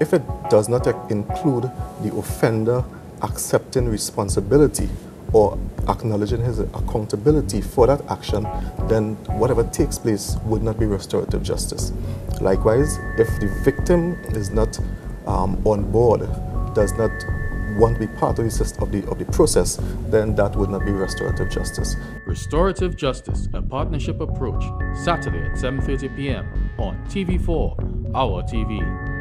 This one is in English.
if it does not include the offender accepting responsibility or acknowledging his accountability for that action, then whatever takes place would not be restorative justice. Likewise, if the victim is not um, on board, does not want to be part of the, of, the, of the process, then that would not be restorative justice. Restorative Justice, a partnership approach, Saturday at 7.30 p.m. on TV4, Our TV.